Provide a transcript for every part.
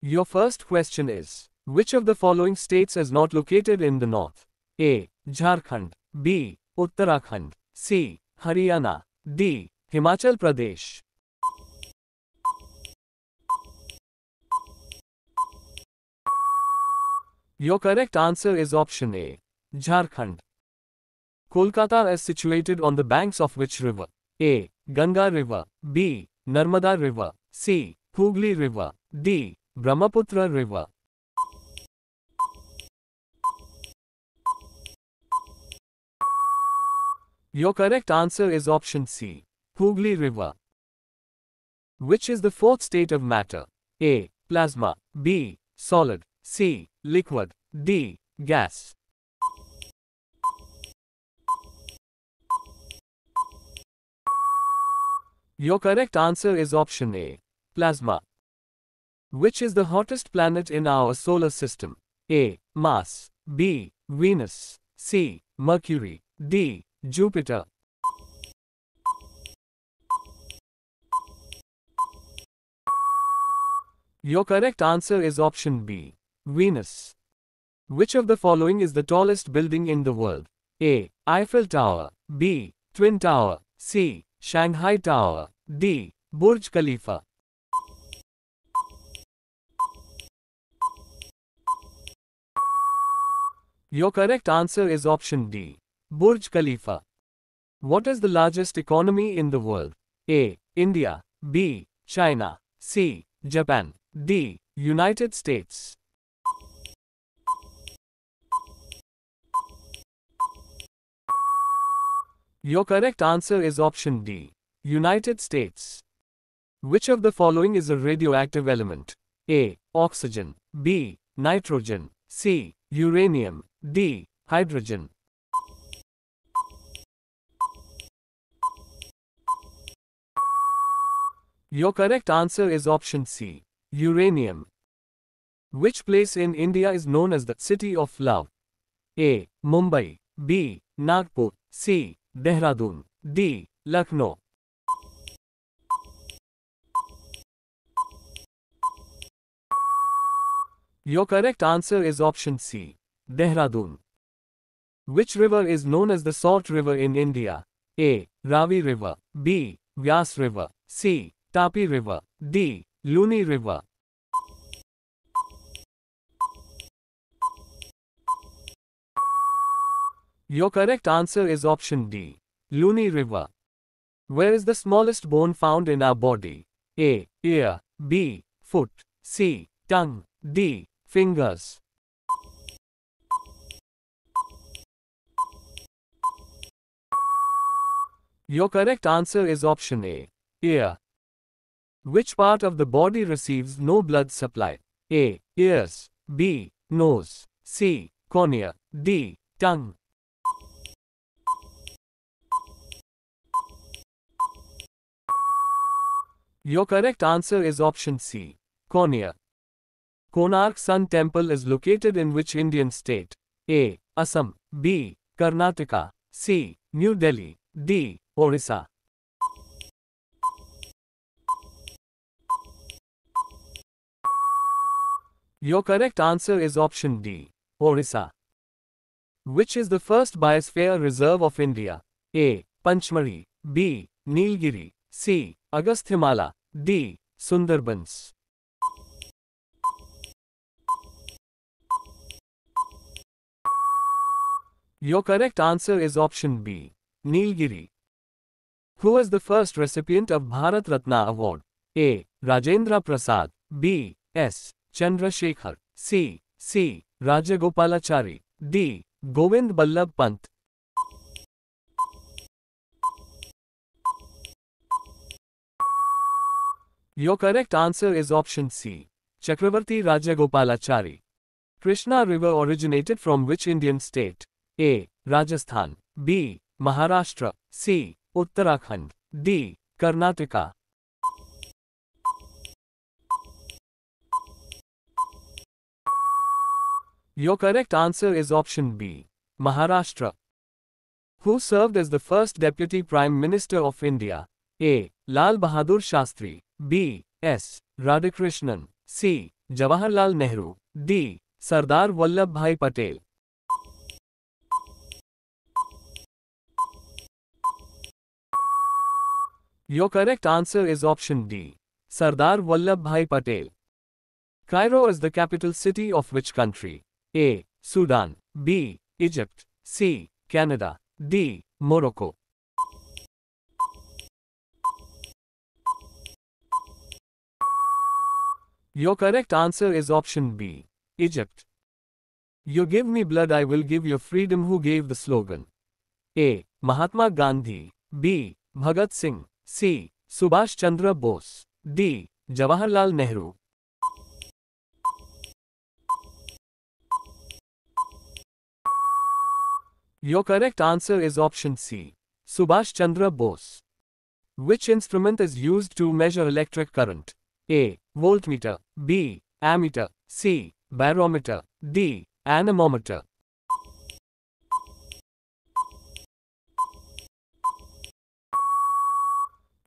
Your first question is Which of the following states is not located in the north? A. Jharkhand. B. Uttarakhand. C. Haryana. D. Himachal Pradesh. Your correct answer is option A. Jharkhand. Kolkata is situated on the banks of which river? A. Ganga River. B. Narmada River. C. Hooghly River. D. Brahmaputra River. Your correct answer is option C. Hooghly River. Which is the fourth state of matter? A. Plasma. B. Solid. C. Liquid. D. Gas. Your correct answer is option A. Plasma. Which is the hottest planet in our solar system? A. Mars. B. Venus. C. Mercury. D. Jupiter. Your correct answer is option B. Venus. Which of the following is the tallest building in the world? A. Eiffel Tower. B. Twin Tower. C. Shanghai Tower. D. Burj Khalifa. Your correct answer is option D. Burj Khalifa. What is the largest economy in the world? A. India. B. China. C. Japan. D. United States. Your correct answer is option D. United States. Which of the following is a radioactive element? A. Oxygen. B. Nitrogen. C. Uranium. D. Hydrogen. Your correct answer is option C. Uranium. Which place in India is known as the City of Love? A. Mumbai. B. Nagpur. C. Dehradun. D. Lucknow. Your correct answer is option C. Dehradun. Which river is known as the Salt River in India? A. Ravi River. B. Vyas River. C. Tapi River. D. Luni River. Your correct answer is option D. Luni River. Where is the smallest bone found in our body? A. Ear. B. Foot. C. Tongue. D. Fingers. Your correct answer is option A. Ear. Which part of the body receives no blood supply? A. Ears. B. Nose. C. Cornea. D. Tongue. Your correct answer is option C. Cornea. Konark Sun Temple is located in which Indian state? A. Assam. B. Karnataka. C. New Delhi. D. Orissa. Your correct answer is option D. Orissa. Which is the first biosphere reserve of India? A. Panchmari. B. Nilgiri. C. Agasthyamala. D. Sundarbans. Your correct answer is option B. Nilgiri. Who was the first recipient of Bharat Ratna Award? A. Rajendra Prasad. B. S. Chandrasekhar. C. C. Rajagopalachari. D. Govind Ballabh Pant. Your correct answer is option C. Chakravarti Rajagopalachari. Krishna River originated from which Indian state? A. Rajasthan. B. Maharashtra. C. Uttarakhand. D. Karnataka. Your correct answer is option B. Maharashtra. Who served as the first Deputy Prime Minister of India? A. Lal Bahadur Shastri. B. S. Radhakrishnan. C. Jawaharlal Nehru. D. Sardar Vallabhbhai Patel. Your correct answer is option D. Sardar Vallabhbhai Patel. Cairo is the capital city of which country? A. Sudan. B. Egypt. C. Canada. D. Morocco. Your correct answer is option B. Egypt. You give me blood, I will give you freedom. Who gave the slogan? A. Mahatma Gandhi. B. Bhagat Singh. C. Subhash Chandra Bose. D. Jawaharlal Nehru. Your correct answer is option C. Subhash Chandra Bose. Which instrument is used to measure electric current? A. Voltmeter. B. Ammeter. C. Barometer. D. Anemometer.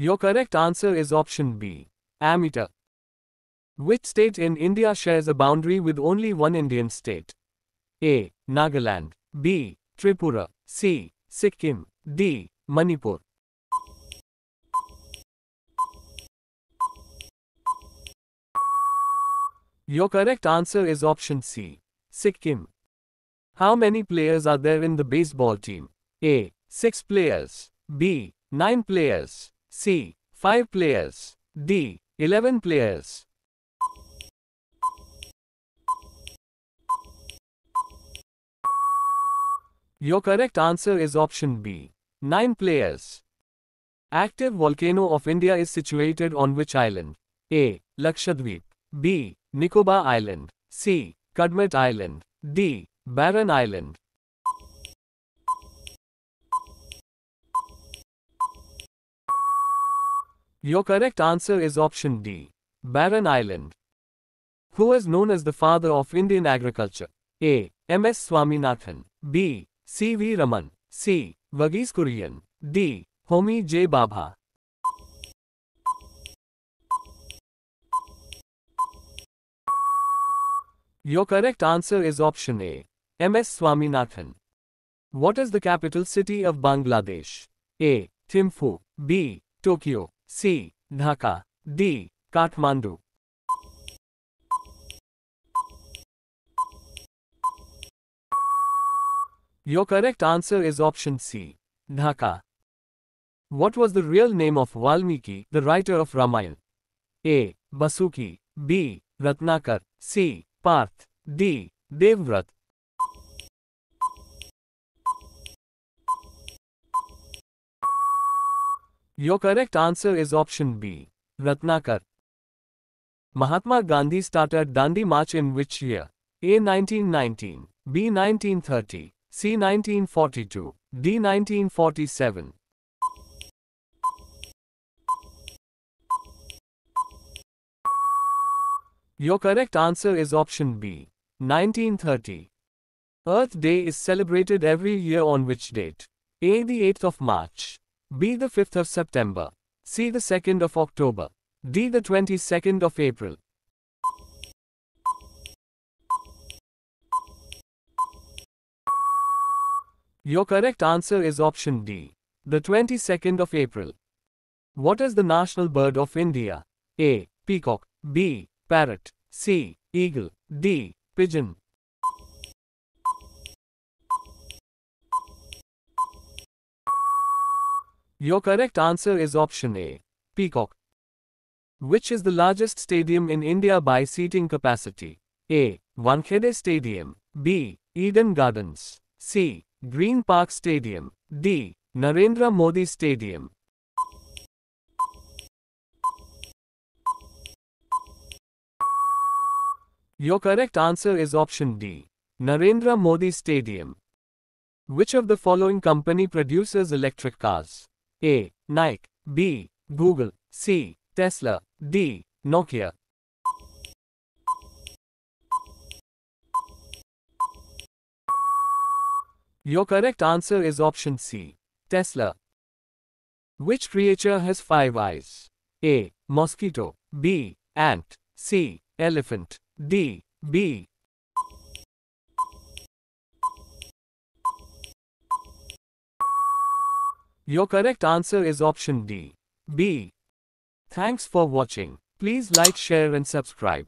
Your correct answer is option B. Ammeter. Which state in India shares a boundary with only one Indian state? A. Nagaland. B. Tripura. C. Sikkim. D. Manipur. Your correct answer is option C. Sikkim. How many players are there in the baseball team? A. 6 players. B. 9 players. C. 5 players. D. 11 players. Your correct answer is option B. 9 players. Active volcano of India is situated on which island? A. Lakshadweep. B. Nicobar Island. C. Kadmat Island. D. Barren Island. Your correct answer is option D. Barren Island. Who is known as the father of Indian agriculture? A. M. S. Swaminathan. B. C. V. Raman. C. Verghese Kurian. D. Homi J. Bhabha. Your correct answer is option A. M. S. Swaminathan. What is the capital city of Bangladesh? A. Thimphu. B. Tokyo. C. Dhaka. D. Kathmandu. Your correct answer is option C. Dhaka. What was the real name of Valmiki, the writer of Ramayana? A. Basuki. B. Ratnakar. C. Parth. D. Devvrat. Your correct answer is option B. Ratnakar. Mahatma Gandhi started Dandi March in which year? A. 1919. B. 1930. C. 1942. D. 1947. Your correct answer is option B. 1930. Earth Day is celebrated every year on which date? A. The 8th of March. B. The 5th of September. C. The 2nd of October. D. The 22nd of April. Your correct answer is option D. The 22nd of April. What is the national bird of India? A. Peacock. B. Parrot. C. Eagle. D. Pigeon. Your correct answer is option A. Peacock. Which is the largest stadium in India by seating capacity? A. Wankhede Stadium. B. Eden Gardens. C. Green Park Stadium. D. Narendra Modi Stadium. Your correct answer is option D. Narendra Modi Stadium. Which of the following company produces electric cars? A. Nike. B. Google. C. Tesla. D. Nokia. Your correct answer is option C. Tesla. Which creature has five eyes? A. Mosquito. B. Ant. C. Elephant. D. Bee. Your correct answer is option D. Bee. Thanks for watching. Please like, share and subscribe.